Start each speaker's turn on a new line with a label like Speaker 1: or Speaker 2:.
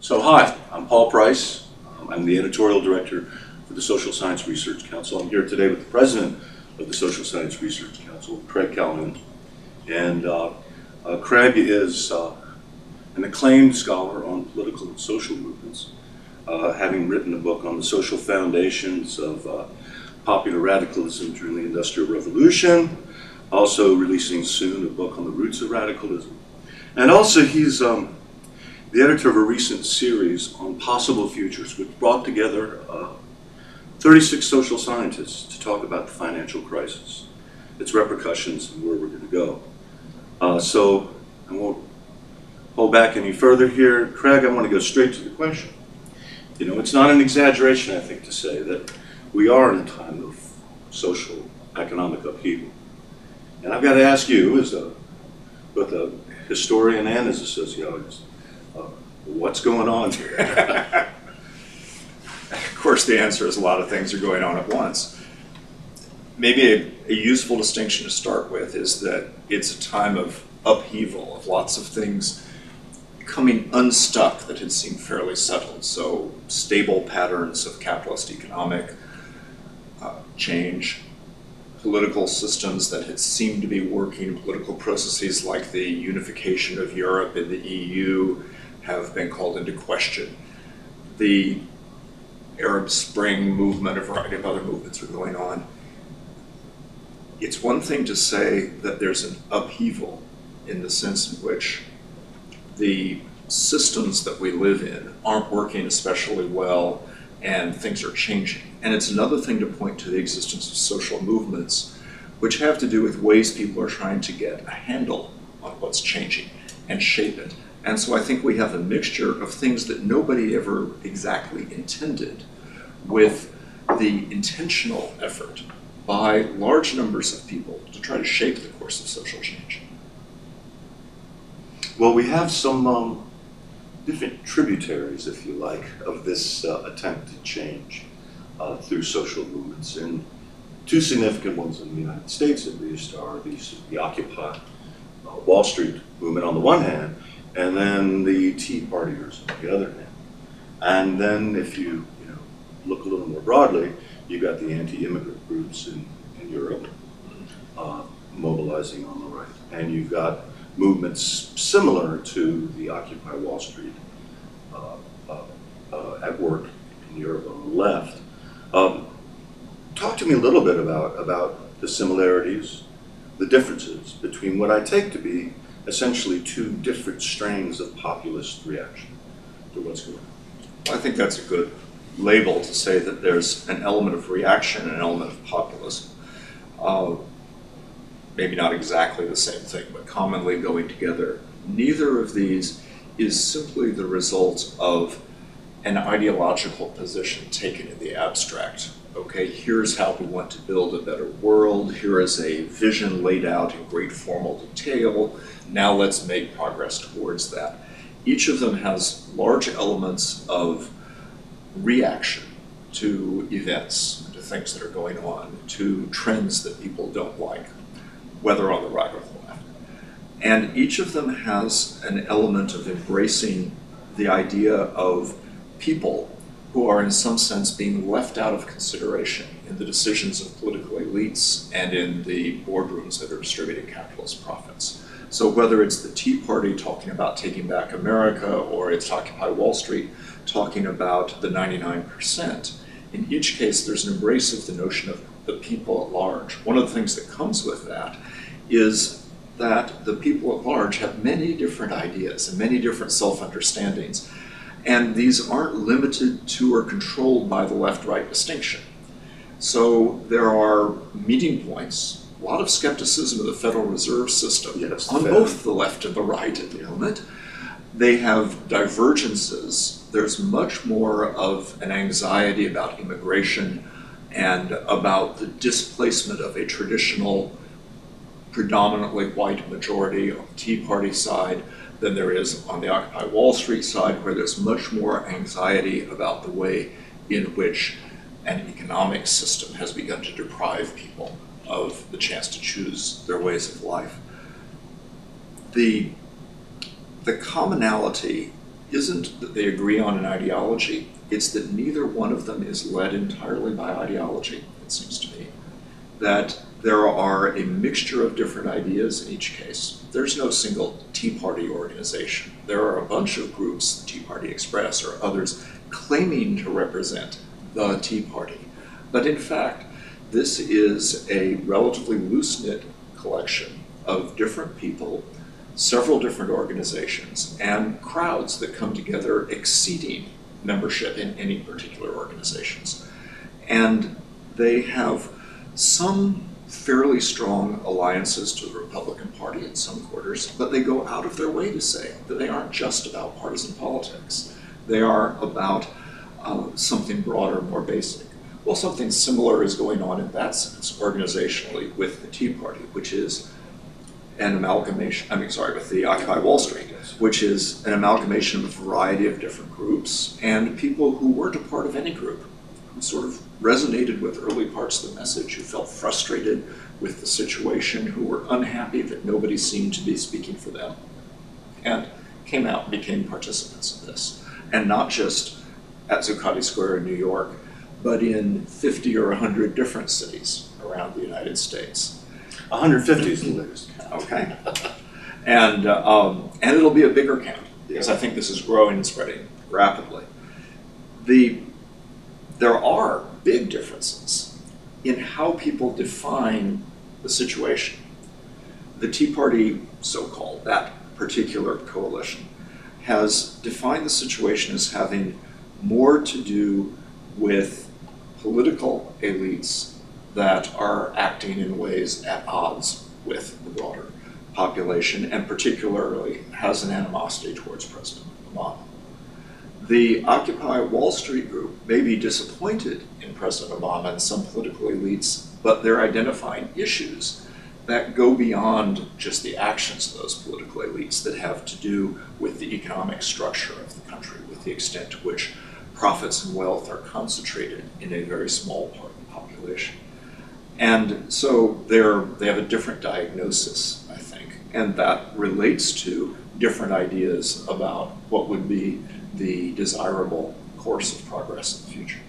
Speaker 1: So hi, I'm Paul Price. Um, I'm the editorial director for the Social Science Research Council. I'm here today with the president of the Social Science Research Council, Craig Calhoun. And uh, uh, Craig is uh, an acclaimed scholar on political and social movements, uh, having written a book on the social foundations of uh, popular radicalism during the Industrial Revolution, also releasing soon a book on the roots of radicalism. And also he's um, the editor of a recent series on possible futures, which brought together uh, 36 social scientists to talk about the financial crisis, its repercussions, and where we're going to go. Uh, so I won't hold back any further here. Craig, I want to go straight to the question. You know, it's not an exaggeration, I think, to say that we are in a time of social, economic upheaval. And I've got to ask you, as a, both a historian and as a sociologist, what's going on here?
Speaker 2: of course, the answer is a lot of things are going on at once. Maybe a, a, useful distinction to start with is that it's a time of upheaval, of lots of things coming unstuck that had seemed fairly settled. So, stable patterns of capitalist economic uh, change, political systems that had seemed to be working, political processes like the unification of Europe and the EU have been called into question. The Arab Spring movement, a variety of other movements are going on. It's one thing to say that there's an upheaval in the sense in which the systems that we live in aren't working especially well and things are changing. And it's another thing to point to the existence of social movements, which have to do with ways people are trying to get a handle on what's changing and shape it. And so I think we have a mixture of things that nobody ever exactly intended with the intentional effort by large numbers of people to try to shape the course of social change.
Speaker 1: Well, we have some um, different tributaries, if you like, of this uh, to change uh, through social movements. And two significant ones in the United States, at least, are the Occupy uh, Wall Street movement on the one hand, and then the Tea Partiers on the other hand. And then if you, you know, look a little more broadly, you've got the anti-immigrant groups in, in Europe uh, mobilizing on the right. And you've got movements similar to the Occupy Wall Street uh, uh, uh at work in Europe on the left. Um, talk to me a little bit about, about the similarities, the differences between what I take to be essentially two different strains of populist reaction to what's going on.
Speaker 2: I think that's a good label to say that there's an element of reaction and an element of populism. Uh, maybe not exactly the same thing, but commonly going together. Neither of these is simply the result of an ideological position taken in the abstract okay, here's how we want to build a better world, here is a vision laid out in great formal detail, now let's make progress towards that. Each of them has large elements of reaction to events, to things that are going on, to trends that people don't like, whether on the right or the left. And each of them has an element of embracing the idea of people who are in some sense being left out of consideration in the decisions of political elites and in the boardrooms that are distributing capitalist profits. So whether it's the Tea Party talking about taking back America or it's Occupy Wall Street talking about the 99%, in each case there's an embrace of the notion of the people at large. One of the things that comes with that is that the people at large have many different ideas and many different self-understandings and these aren't limited to or controlled by the left-right distinction. So there are meeting points, a lot of skepticism of the Federal Reserve System
Speaker 1: yes,
Speaker 2: on both the left and the right at the moment. They have divergences. There's much more of an anxiety about immigration and about the displacement of a traditional, predominantly white majority on the Tea Party side than there is on the Occupy Wall Street side, where there's much more anxiety about the way in which an economic system has begun to deprive people of the chance to choose their ways of life. The, the commonality isn't that they agree on an ideology, it's that neither one of them is led entirely by ideology, it seems to me. That there are a mixture of different ideas in each case. There's no single Tea Party organization. There are a bunch of groups, Tea Party Express or others, claiming to represent the Tea Party. But in fact, this is a relatively loose knit collection of different people, several different organizations, and crowds that come together exceeding membership in any particular organizations. And they have some fairly strong alliances to the Republican Party in some quarters, but they go out of their way to say that they aren't just about partisan politics. They are about uh, something broader, more basic. Well, something similar is going on in that sense organizationally with the Tea Party, which is an amalgamation, I mean, sorry, with the Occupy Wall Street, which is an amalgamation of a variety of different groups and people who weren't a part of any group, who sort of resonated with early parts of the message, who felt frustrated with the situation, who were unhappy that nobody seemed to be speaking for them, and came out and became participants of this. And not just at Zuccotti Square in New York, but in 50 or 100 different cities around the United States.
Speaker 1: 150 is the latest.
Speaker 2: Okay. And, uh, um, and it'll be a bigger count because I think this is growing and spreading rapidly. The, there are big differences in how people define the situation. The Tea Party, so called, that particular coalition, has defined the situation as having more to do with political elites that are acting in ways at odds with the broader population, and particularly has an animosity towards President Obama. The Occupy Wall Street group may be disappointed in President Obama and some political elites, but they're identifying issues that go beyond just the actions of those political elites that have to do with the economic structure of the country, with the extent to which profits and wealth are concentrated in a very small part of the population. And so they're, they have a different diagnosis, I think, and that relates to different ideas about what would be the desirable course of progress in the future.